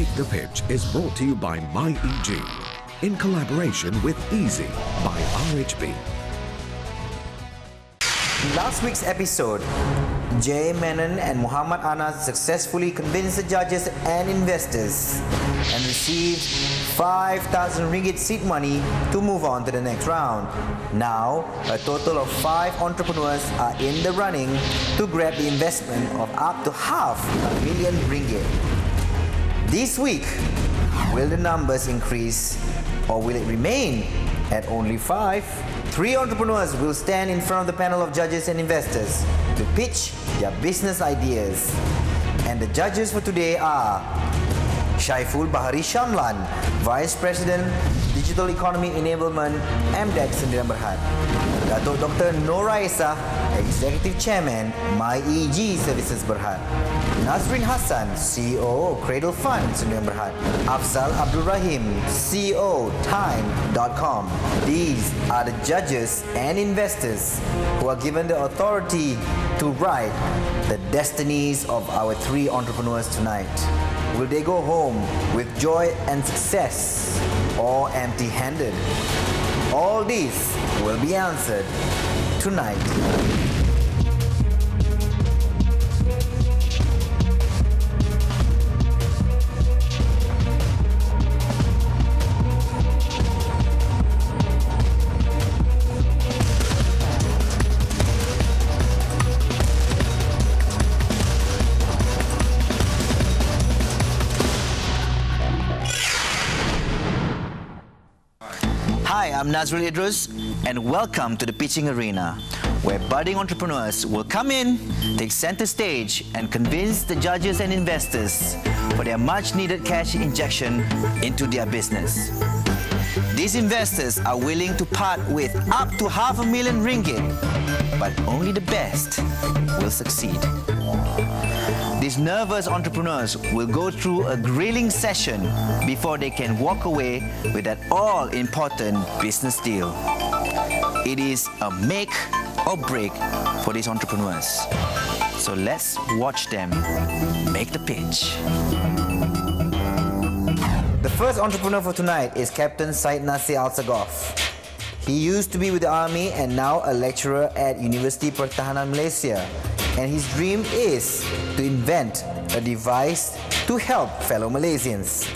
Make the Pitch is brought to you by MyEG in collaboration with Easy by RHB. Last week's episode, Jay Menon and Muhammad Anas successfully convinced the judges and investors and received 5,000 ringgit seed money to move on to the next round. Now, a total of five entrepreneurs are in the running to grab the investment of up to half a million ringgit. This week, will the numbers increase or will it remain at only five? Three entrepreneurs will stand in front of the panel of judges and investors to pitch their business ideas. And the judges for today are Shaiful Bahari Shamlan, Vice President, Digital Economy Enablement, MDEC Sendirian Berhad. Datuk Dr. Norraesah, Executive Chairman, MyEG Services Berhad. Nazrin Hassan, CEO Cradle Fund Sendirian Berhad. Afzal Abdul Rahim, CEO Time.com. These are the judges and investors who are given the authority to write the destinies of our three entrepreneurs tonight. Will they go home with joy and success or empty handed? All these will be answered tonight. Nazrul Idrus, and welcome to the Pitching Arena, where budding entrepreneurs will come in, take center stage, and convince the judges and investors for their much needed cash injection into their business. These investors are willing to part with up to half a million ringgit, but only the best will succeed. These nervous entrepreneurs will go through a grilling session before they can walk away with that all important business deal. It is a make or break for these entrepreneurs. So let's watch them make the pitch. The first entrepreneur for tonight is Captain Syed Nasir Alsagoff. He used to be with the army and now a lecturer at University Pertahanan Malaysia. And his dream is to invent a device to help fellow Malaysians.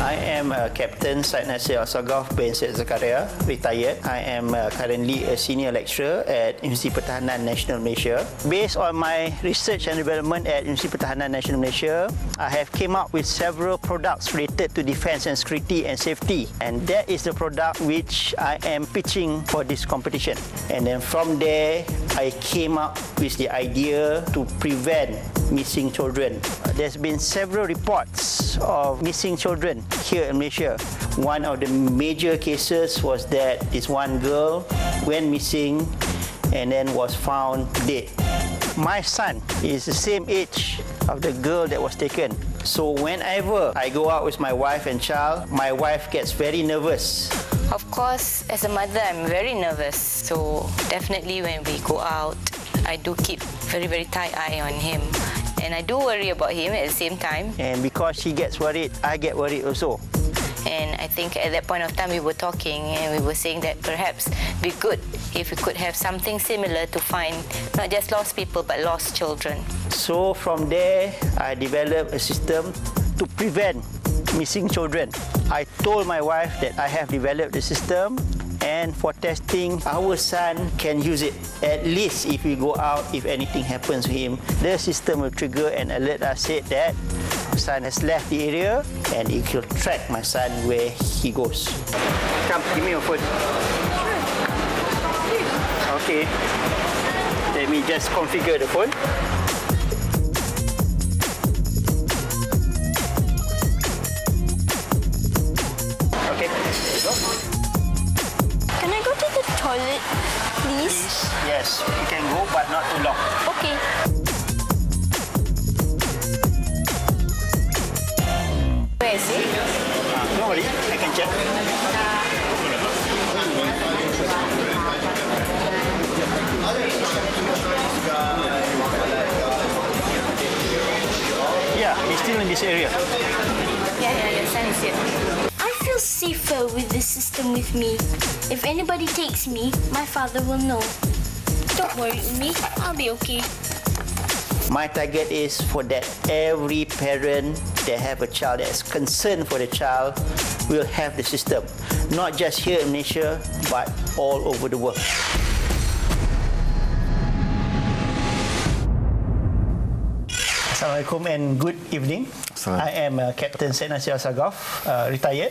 I am uh, Captain Syed Nasir Al-Sagaf bin Syed Zakaria, retired. I am uh, currently a senior lecturer at Universiti Pertahanan Nasional Malaysia. Based on my research and development at Universiti Pertahanan Nasional Malaysia, I have came up with several products related to defense and security and safety. And that is the product which I am pitching for this competition. And then from there, I came up with the idea to prevent missing children. There's been several reports of missing children here in Malaysia. One of the major cases was that this one girl went missing and then was found dead. My son is the same age of the girl that was taken. So whenever I go out with my wife and child, my wife gets very nervous. Of course, as a mother, I'm very nervous. So definitely when we go out, I do keep very, very tight eye on him. And I do worry about him at the same time. And because she gets worried, I get worried also. And I think at that point of time we were talking and we were saying that perhaps be good if we could have something similar to find not just lost people but lost children. So from there, I developed a system to prevent missing children. I told my wife that I have developed the system and for testing, our son can use it. At least if we go out, if anything happens to him, the system will trigger and alert us said that son has left the area and it will track my son where he goes. Come, give me your phone. Okay. Let me just configure the phone. toilet, please? please? Yes, you can go, but not too long. Okay. Where is it? Uh, don't worry, I can check. Yeah, he's still in this area. Yeah, yeah, yeah, Sam is here. Safer with this system with me. If anybody takes me, my father will know. Don't worry, me. I'll be okay. My target is for that every parent that have a child that is concerned for the child will have the system. Not just here in Malaysia, but all over the world. Assalamualaikum and good evening. Assalam. I am uh, Captain Syed Nasir Alsagoff, uh, retired,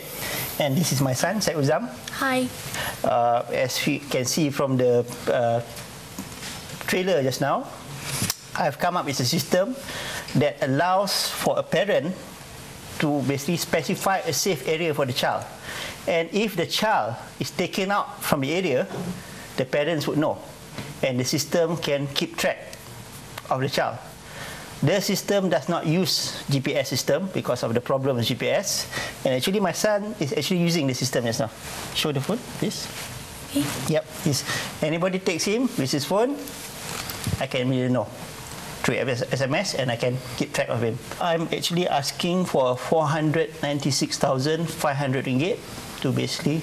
and this is my son, Syed Uzam. Hi. Uh, as we can see from the uh, trailer just now, I've come up with a system that allows for a parent to basically specify a safe area for the child. And if the child is taken out from the area, the parents would know. And the system can keep track of the child. The system does not use GPS system because of the problem with GPS. And actually, my son is actually using the system just now. Show the phone, please. Yep. He's, anybody takes him with his phone, I can immediately know through SMS and I can keep track of him. I'm actually asking for 496,500 ringgit to basically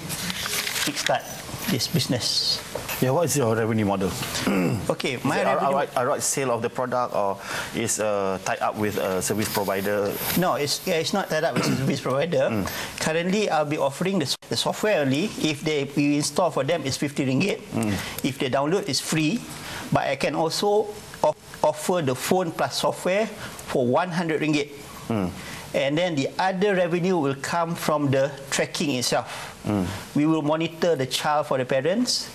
kickstart this business. Yeah, what is your revenue model? Okay, my revenue. outright, outright sale of the product or is uh, tied up with a service provider? No, it's yeah, it's not tied up with a service provider. Mm. Currently, I'll be offering the, the software only. If they we install for them, it's 50 ringgit. Mm. If they download, it's free. But I can also off- offer the phone plus software for 100 ringgit. Mm. And then the other revenue will come from the tracking itself. We will monitor the child for the parents.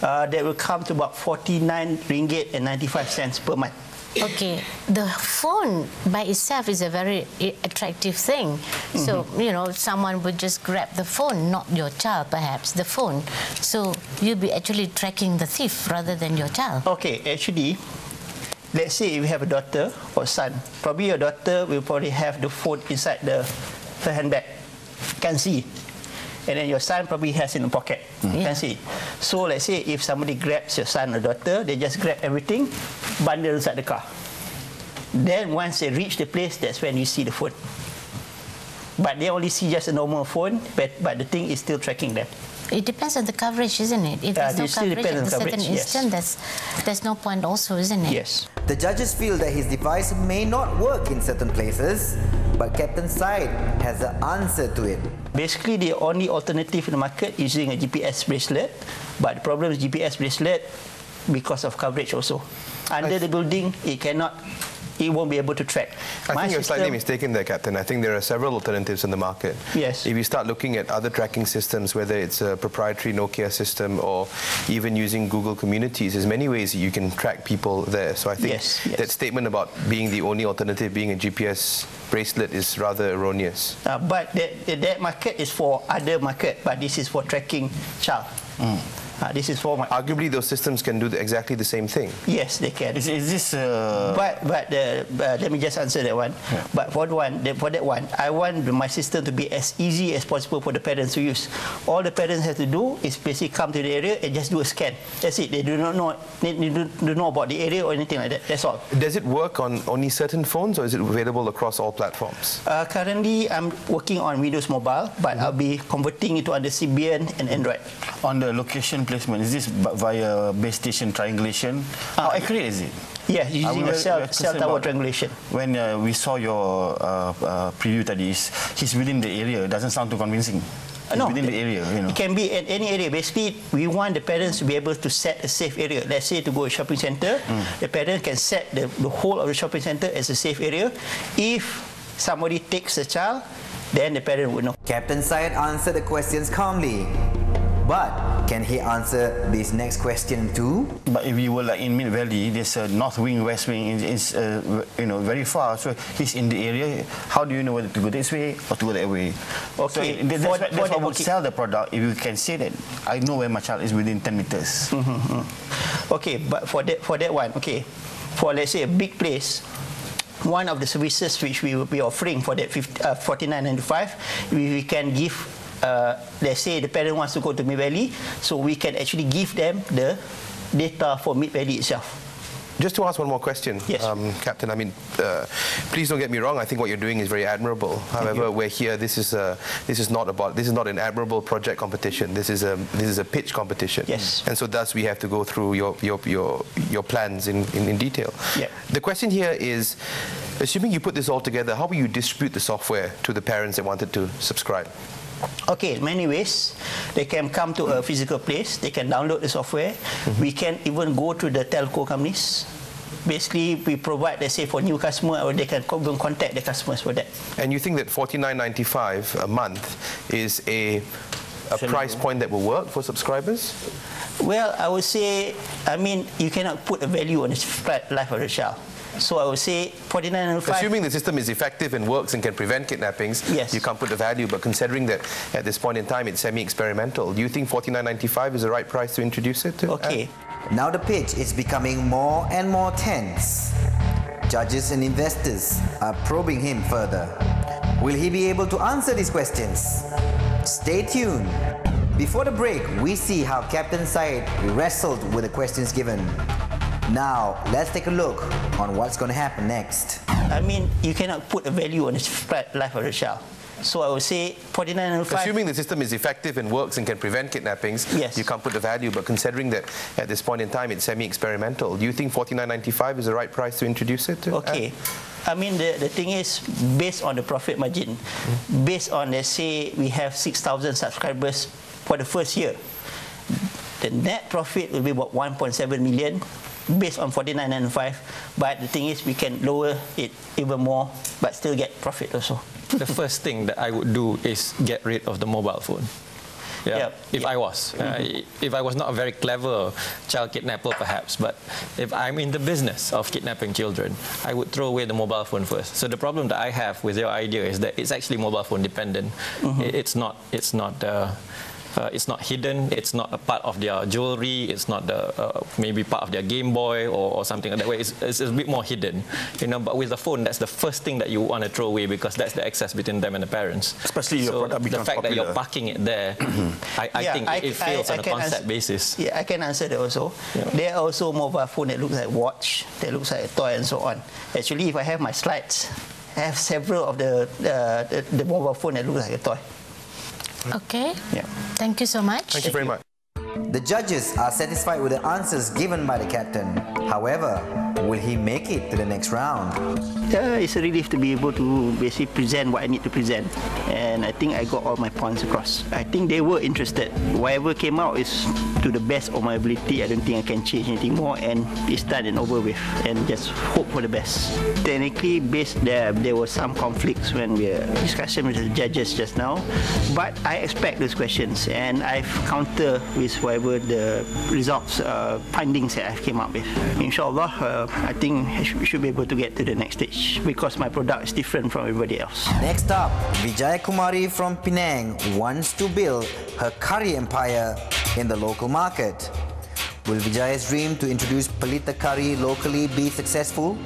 Uh, that will come to about 49 ringgit and 95 cents per month. Okay, the phone by itself is a very attractive thing. So, you know, someone would just grab the phone, not your child, perhaps, the phone. So, you'll be actually tracking the thief rather than your child. Okay, actually, let's say if you have a daughter or son, probably your daughter will probably have the phone inside the her handbag, can see. And then your son probably has in the pocket, can see. So let's say if somebody grabs your son or daughter, they just grab everything, bundle inside the car. Then once they reach the place, that's when you see the phone. But they only see just a normal phone, but, but the thing is still tracking them. It depends on the coverage, isn't it? If Yeah, there's no it still coverage at a certain coverage, yes. instant, that's, there's no point also, isn't it? Yes. The judges feel that his device may not work in certain places, but Captain Syed has the answer to it. Basically, the only alternative in the market using a GPS bracelet, but the problem is GPS bracelet because of coverage also. Under the building, it cannot, it won't be able to track. I My think you're slightly mistaken there, Captain. I think there are several alternatives in the market. Yes. If you start looking at other tracking systems, whether it's a proprietary Nokia system or even using Google Communities, there's many ways you can track people there. So I think Yes, yes. that statement about being the only alternative being a GPS bracelet is rather erroneous. Uh, but that, that- that market is for other market, but this is for tracking child. Hmm. Uh, this is for my, Arguably, those systems can do the, exactly the same thing. yes, they can. Is, is this uh, But but uh, uh, let me just answer that one. But for one the, for that one, I want my system to be as easy as possible for the parents to use. All the parents have to do is basically come to the area and just do a scan. That's it. They do not know they, they do not know about the area or anything like that. That's all. Does it work on only certain phones or is it available across all platforms? Uh, currently, I'm working on Windows Mobile, but I'll be converting it to under Symbian and Android. on the location placement? Is this via base station triangulation? How accurate is it? Yeah, I using will- a cell, cell tower triangulation. When uh, we saw your uh, uh, preview tadi, is he's within the area. It doesn't sound too convincing. He's Uh, no, within the it- area, you know. It can be at any area. Basically, we want the parents to be able to set a safe area. Let's say to go to a shopping center, Hmm. the parent can set the, the whole of the shopping center as a safe area. If somebody takes a child, then the parent would know. Captain Syed answered the questions calmly. But can he answer this next question too? But if you were like in Mid Valley, there's a north wing, west wing. It's, it's uh, you know very far. So he's in the area. How do you know whether to go this way or to go that way? Okay, So that- that's, for- what- that's the what would working- sell the product. If you can say that I know where my child is within 10 meters. Okay, but for that for that one, okay, for let's say a big place, one of the services which we will be offering for that 50, uh, 49.95, we, we can give. Uh, let's say the parent wants to go to Mid Valley, so we can actually give them the data for Mid Valley itself. Just to ask one more question, Yes. um, Captain. I mean, uh, please don't get me wrong. I think what you're doing is very admirable. However, we're here. This is a, this is not about this is not an admirable project competition. This is a this is a pitch competition. Yes. And so thus we have to go through your your your, your plans in, in, in detail. Yeah. The question here is, assuming you put this all together, how will you distribute the software to the parents that wanted to subscribe? Okay, many ways. They can come to a physical place. They can download the software. We can even go to the telco companies. Basically, we provide, let's say, for new customer, or they can even contact the customers for that. And you think that 49.95 a month is a a price point that will work for subscribers? Well, I would say, I mean, you cannot put a value on the life of the child. So I would say 49.95. Assuming the system is effective and works and can prevent kidnappings, Yes. you can't put the value. But considering that at this point in time it's semi-experimental, do you think 49.95 is the right price to introduce it? To? Uh? Okay. Now the pitch is becoming more and more tense. Judges and investors are probing him further. Will he be able to answer these questions? Stay tuned. Before the break, we see how Captain Syed wrestled with the questions given. Now, let's take a look on what's going to happen next. I mean, you cannot put a value on the life of the child. So I would say 49.95. Assuming the system is effective and works and can prevent kidnappings, Yes. you can't put the value. But considering that at this point in time it's semi-experimental, do you think 49.95 is the right price to introduce it? To? Okay. I mean, the, the thing is, based on the profit margin, based on, let's say, we have 6,000 subscribers for the first year, the net profit will be about 1.7 million based on 49.95. But the thing is, we can lower it even more, but still get profit also. the first thing that I would do is get rid of the mobile phone. Yeah. Yep. If Yep. I was, uh, if I was not a very clever child kidnapper, perhaps, but if I'm in the business of kidnapping children, I would throw away the mobile phone first. So the problem that I have with your idea is that it's actually mobile phone dependent. It- It's not. It's not. Uh, uh, it's not hidden. It's not a part of their jewelry. It's not the uh, maybe part of their Game Boy or, or something like that. Way it's, it's a bit more hidden, you know. But with the phone, that's the first thing that you want to throw away because that's the access between them and the parents. Especially your so product the becomes fact that you're popular. parking it there, I, I Yeah, think it, it fails on a can concept ans- basis. Yeah, I can answer that also. Yeah. There are also mobile phone that looks like watch, that looks like a toy and so on. Actually, if I have my slides, I have several of the, uh, the, the mobile phone that looks like a toy. Okay. Yeah. Thank you so much. Thank you very much. The judges are satisfied with the answers given by the captain. However, will he make it to the next round? Yeah, it's a relief to be able to basically present what I need to present. And I think I got all my points across. I think they were interested. Whatever came out is to the best of my ability. I don't think I can change anything more and it's done and over with. And just hope for the best. Technically, based there, there were some conflicts when we were discussing with the judges just now. But I expect those questions and I've counter with whatever the results, uh, findings that I've came up with. Inshallah, uh, I think I should, be able to get to the next stage because my product is different from everybody else. Next up, Vijay Kumari from Penang wants to build her curry empire in the local market. Will Vijay's dream to introduce Palita curry locally be successful?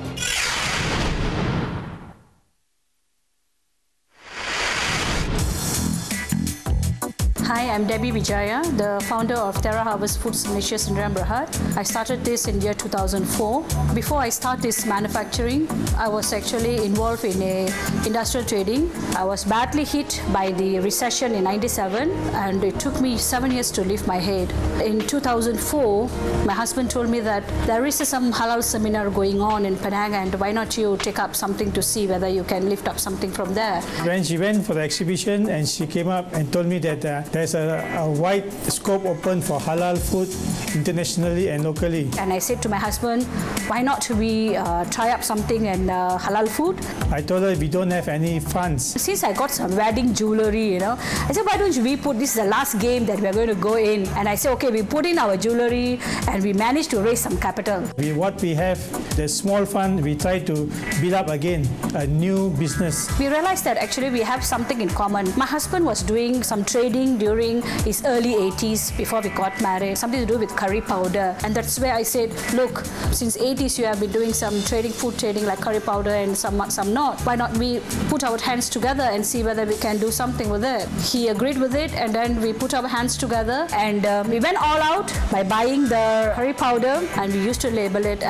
Hi, I'm Debbie Vijaya, the founder of Terra Harvest Foods Malaysia Sdn Berhad. I started this in year 2004. Before I start this manufacturing, I was actually involved in a industrial trading. I was badly hit by the recession in 97 and it took me seven years to lift my head. In 2004, my husband told me that there is some halal seminar going on in Penang and why not you take up something to see whether you can lift up something from there. When she went for the exhibition and she came up and told me that uh, there's a, a wide scope open for halal food internationally and locally. And I said to my husband, why not we uh, try up something in uh, halal food? I told her we don't have any funds. Since I got some wedding jewelry, you know, I said, why don't we put this is the last game that we're going to go in? And I said, okay, we put in our jewelry and we managed to raise some capital. We, what we have, the small fund, we try to build up again a new business. We realized that actually we have something in common. My husband was doing some trading during his early 80s before we got married, something to do with curry powder. And that's where I said, look, since 80s you have been doing some trading, food trading like curry powder and some, some not. Why not we put our hands together and see whether we can do something with it? He agreed with it and then we put our hands together and uh, we went all out by buying the curry powder and we used to label it.